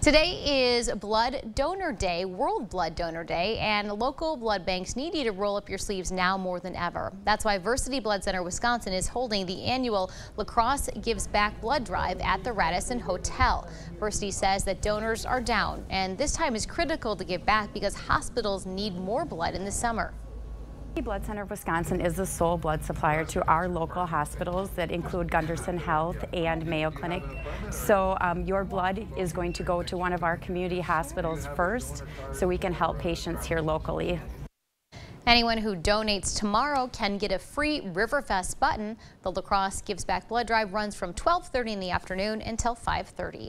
Today is Blood Donor Day, World Blood Donor Day, and local blood banks need you to roll up your sleeves now more than ever. That's why Versiti Blood Center Wisconsin is holding the annual La Crosse Gives Back Blood Drive at the Radisson Hotel. Versiti says that donors are down, and this time is critical to give back because hospitals need more blood in the summer. Blood Center of Wisconsin is the sole blood supplier to our local hospitals that include Gundersen Health and Mayo Clinic. So um, your blood is going to go to one of our community hospitals first so we can help patients here locally. Anyone who donates tomorrow can get a free Riverfest button. The La Crosse Gives Back Blood Drive runs from 1230 in the afternoon until 530.